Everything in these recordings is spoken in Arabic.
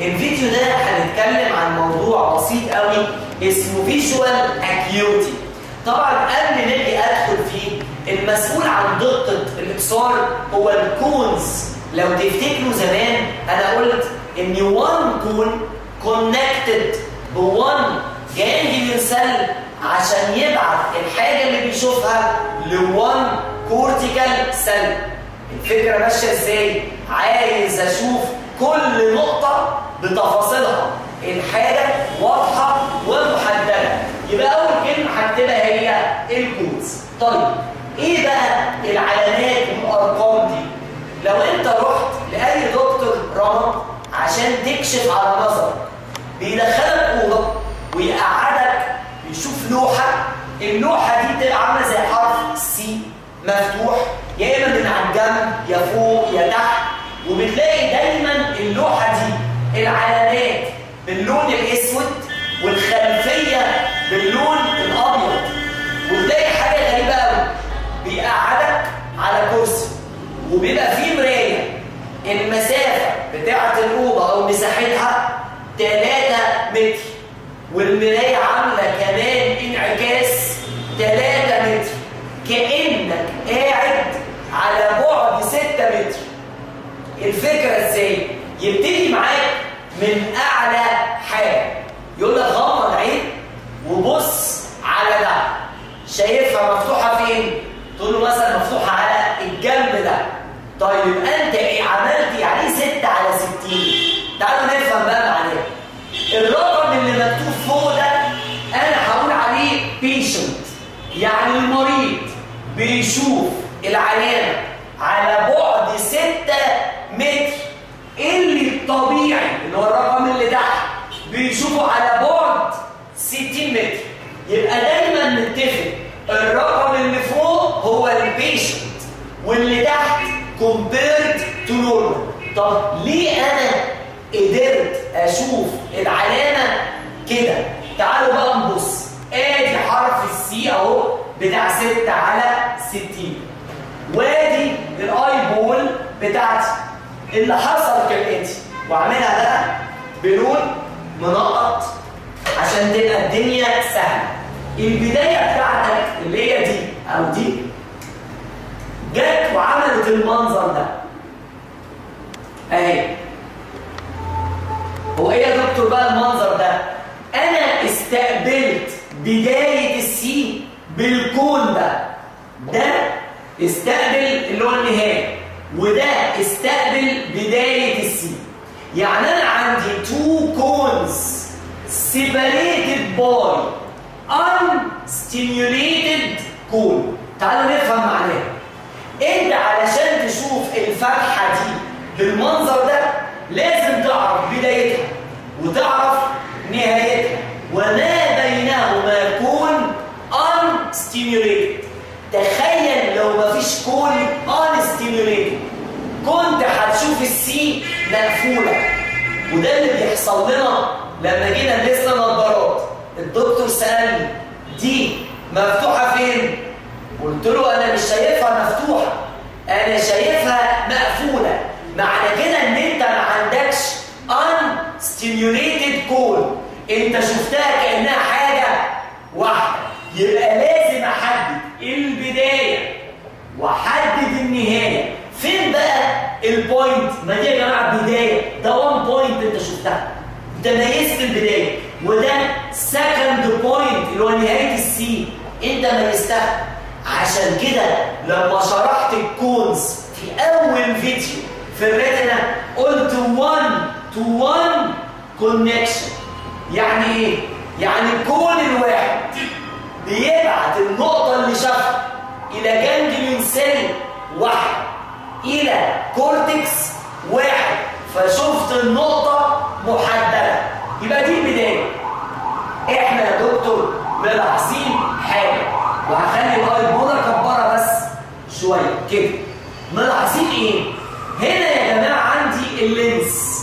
الفيديو ده هنتكلم عن موضوع بسيط قوي اسمه visual acuity طبعا قبل ما أجي أدخل فيه المسؤول عن دقه الإبصار هو ال cones. لو تفتكروا زمان أنا قلت إن one cone connected ب one ganglion cell عشان يبعت الحاجة اللي بيشوفها ل one cortical cell الفكرة ماشية إزاي؟ عايز أشوف كل نقطة بتفاصيلها. الحاجة واضحة ومحددة. يبقى أول كلمة هكتبها هي ال cones طيب إيه بقى العلامات والأرقام دي؟ لو أنت رحت لأي دكتور رمد عشان تكشف على نظرك بيدخلك أوضة ويقعدك يشوف لوحة. اللوحة دي بتبقى عاملة زي حرف C مفتوح يا إما من على الجنب يا فوق يا تحت. باللون الأسود والخلفية باللون الأبيض. وتلاقي حاجة غريبة قوي بيقعدك على كرسي وبيبقى فيه مراية. المسافة بتاعة الأوضة أو مساحتها 3 متر والمراية عاملة كمان انعكاس 3 متر. كأنك قاعد على بعد 6 متر. الفكرة إزاي؟ يبتدي معاك من بيشوف العلامه على بعد 6 متر. اللي الطبيعي اللي هو الرقم اللي تحت بيشوفه على بعد 60 متر. يبقى دايما نتفق الرقم اللي فوق هو البيشنت واللي تحت compared to normal. طب ليه أنا قدرت أشوف العلامه كده؟ تعالوا بقى نبص. آدي حرف ال C أهو بتاع 6 على 60 وادي ال eyeball بتاعتي. اللي حصل كالاتي واعملها بقى بلون منقط عشان تبقى الدنيا سهلة. البداية بتاعتك اللي هي دي. أو دي. جت وعملت المنظر ده. أهي. هو إيه يا دكتور بقى المنظر ده؟ أنا استقبلت بداية ال C بال cone ده. ده استقبل اللي هو النهاية وده استقبل بداية ال C يعني أنا عندي two cones separated by unstimulated cone. تعالوا نفهم معناها. أنت علشان تشوف الفتحه دي بالمنظر ده لازم تعرف بدايتها وتعرف نهايتها وما بينهما كون unstimulated تخيل لو مفيش كون unstimulated كنت هتشوف السي مقفوله وده اللي بيحصل لنا لما جينا نلبسنا نظارات الدكتور سألني دي مفتوحة فين؟ قلت له أنا مش شايفها مفتوحة. أنا شايفها مقفولة. معنى كده إن أنت ما عندكش unstimulated cone أنت شفتها كأنها حاجة واحدة. يبقى لازم أحدد البداية. وأحدد النهاية. فين بقى ال point ما دي يا جماعة بدايه ده one point انت شفتها انت ميزت البداية. وده second point اللي هو نهاية ال C. أنت ميزتها عشان كده لما شرحت ال cones في أول فيديو في ال retina قلت 1 to 1 connection يعني إيه؟ يعني ال cone الواحد بيبعت النقطة اللي شافها إلى ganglion cell واحد إلى cortex واحد. فشفت النقطة محددة. إحنا يا دكتور ملاحظين حاجة. وهخلي الايبوده كبرها بس شوية كده. ملاحظين إيه؟ هنا يا جماعة عندي ال lens.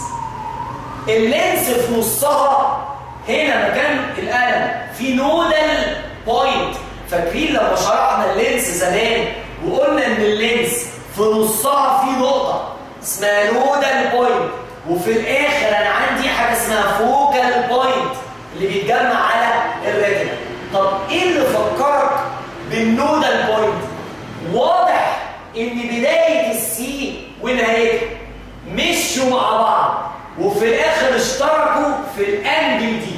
ال lens في نصها هنا مكان القلم. في nodal point. فاكرين لما شرحنا ال lens زمان وقلنا إن ال lens في نصها في نقطة اسمها nodal point. وفي الآخر أنا عندي اسمها focal point. اللي بيتجمع على ال retina طب إيه اللي فكرك بال nodal point؟ واضح إن بداية ال C ونهايتها مشوا مع بعض وفي الآخر اشتركوا في ال angle دي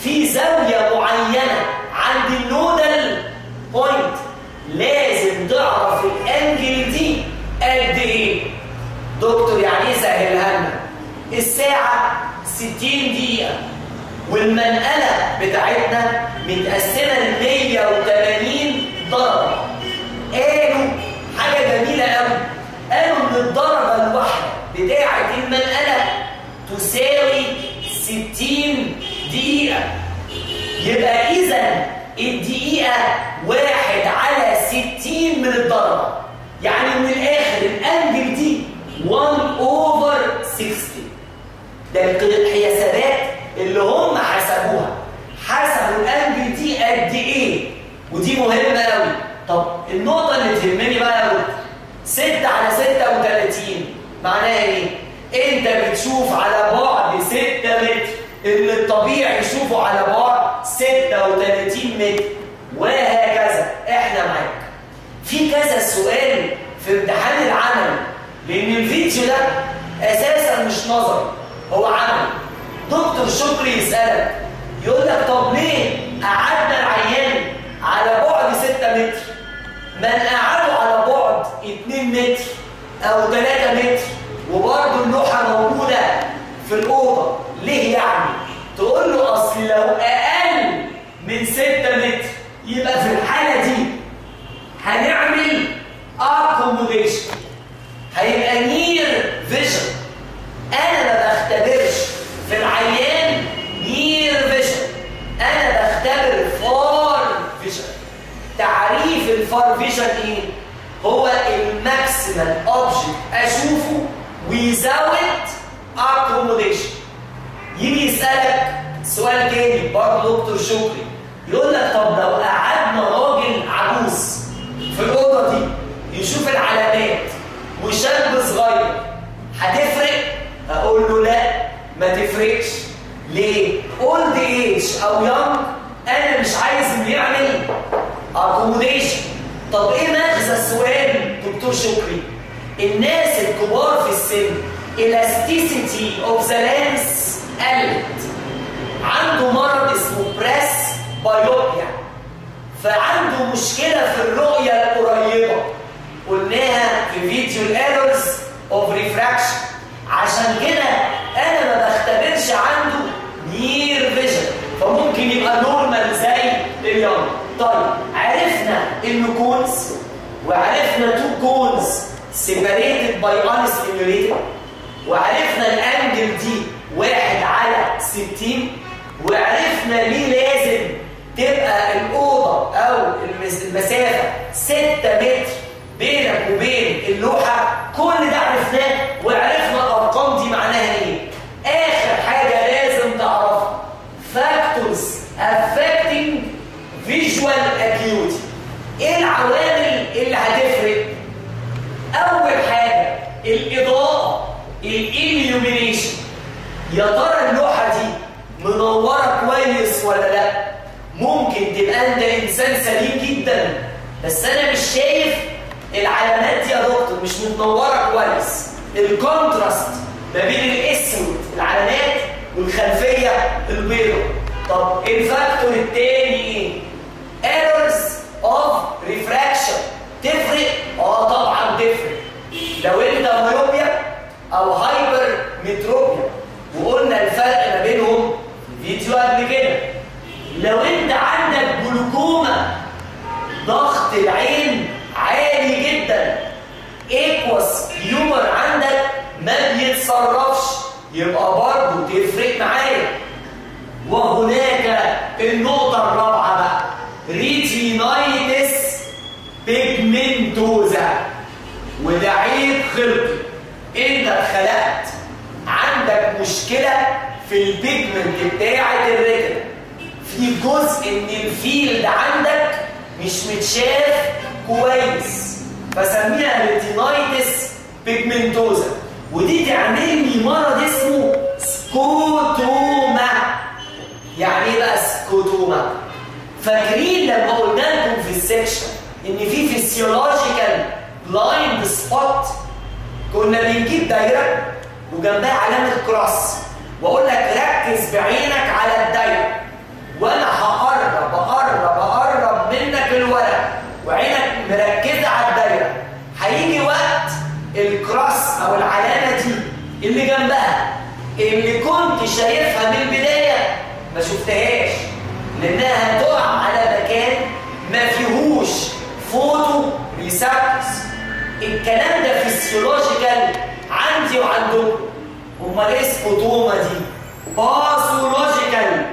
في زاوية معينة عند النودال بوينت. لازم تعرف الانجل دي قد إيه. دكتور يعني إيه سهلها لنا؟ الساعة 60 دقيقة. والمنقلة بتاعتنا متقسمة ل 180 درجة. قالوا حاجة جميلة قوي. قالوا إن الدرجة الواحدة بتاعة المنقلة تساوي 60 دقيقة. يبقى إذا الدقيقة واحد على 60 من الدرجة. يعني من الآخر الأنجل دي 1 اوفر 60 ده الحسابات اللي هم حسبوها حسبوا الانجل دي قد إيه ودي مهمة قوي طب النقطة اللي تهمني بقى قوي 6 على 36 معناها إيه؟ أنت بتشوف على بعد 6 متر اللي الطبيعي يشوفه على بعد 36 متر. وهكذا. إحنا معاك. في كذا سؤال في امتحان العمل لأن الفيديو ده أساسا مش نظري هو عمل. دكتور شكري يسألك يقول لك طب ليه قعدنا العيان على بعد 6 متر. ما نقعده على بعد 2 متر أو 3 متر وبرضه اللوحه موجوده في الاوضه ليه يعني تقول له اصل لو أقل من 6 متر يبقى في الحاله دي هنعمل accommodation هيبقى near vision أنا ما بختبرش في العيان near vision أنا بختبر far vision تعريف ال far vision إيه هو ال maximal object اشوفه ويزود accommodation يجي يسالك سؤال تاني برضه دكتور فعنده مشكلة في الرؤية القريبة. قلناها في فيديو ال errors of refraction عشان كده أنا ما بختبرش عنده near vision فممكن يبقى normal زي اليوم. طيب عرفنا إنه cones وعرفنا two cones separated by unstimulated. وعرفنا ال angle دي واحد على 60 وعرفنا ليه لازم تبقى الأوضة أو المسافة 6 متر بينك وبين اللوحة. كل ده عرفناه وعرفنا الأرقام دي معناها إيه؟ آخر حاجة لازم تعرفها. Factors affecting visual acuity. إيه العوامل اللي هتفرق؟ أول حاجة الإضاءة ال illumination يا ترى اللوحة دي منورة كويس ولا لا تبقى انت إنسان سليم جدا. بس أنا مش شايف العلامات دي يا دكتور مش متنورة كويس. ال contrast ما بين الاسود العلامات والخلفية البيضاء. طب ال factor التاني إيه؟ errors of refraction تفرق؟ آه طبعا تفرق. لو أنت myopia أو hypermetropia وقلنا الفرق ما بينهم في فيديو قبل كده. لو أنت ضغط العين عالي جدا. aqueous humor عندك ما بيتصرفش يبقى برضه تفرق معايا. وهناك النقطة الرابعة بقى. retinitis pigmentosa وده عيب خلقي. إنت اتخلقت. عندك مشكلة في ال pigment بتاعة ال retina في جزء من ال field عندك مش متشاف كويس. فسميها retinitis pigmentosa ودي تعمل لي مرض اسمه scoto scotoma؟ فاكرين لما قلنا لكم في ال section إن في physiological blind spot كنا بنجيب دايرة وجنبها علامة cross وأقول لك ركز بعينك على الدايرة. وأنا هقرب اقرب وقت ال cross أو العلامة دي اللي جنبها اللي كنت شايفها من البداية ما شفتهاش لأنها هتقع على مكان ما فيهوش photoreceptors الكلام ده physiological عندي وعندكم. امال إيه scotoma دي؟ pathological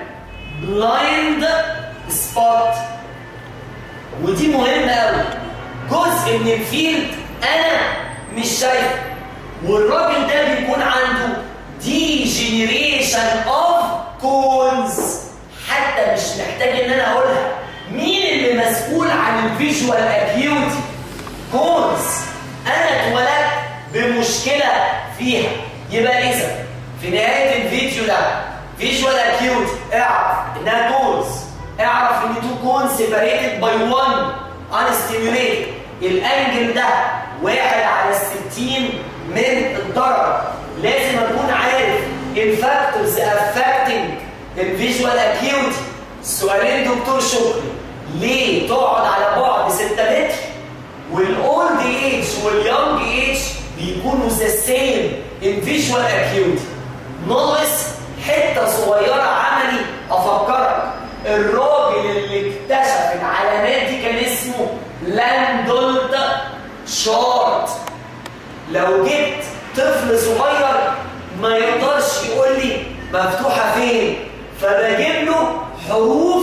blind spot. ودي مهمة قوي جزء من ال field أنا مش شايفه والراجل ده بيكون عنده degeneration of cones حتى مش محتاج إن أنا أقولها. مين اللي مسؤول عن ال visual acuity cones أنا اتولدت بمشكلة فيها. يبقى إذا في نهاية الفيديو ده visual acuity اعرف إنها cones اعرف إن two cones separated by 1 ان stimulated ال angle ده واحد على 60 من الدرجة. لازم أكون عارف ال factors affecting ال visual acuity سؤالين دكتور شكري. ليه تقعد على بعد 6 متر؟ وال old age وال young age بيكونوا the same in visual acuity ناقص حتة صغيرة عملي أفكرك. الراجل اللي اكتشف العلامات دي كان اسمه لاندولد شارت لو جبت طفل صغير ما يقدرش يقول لي مفتوحة فين؟ فبجيب له حروف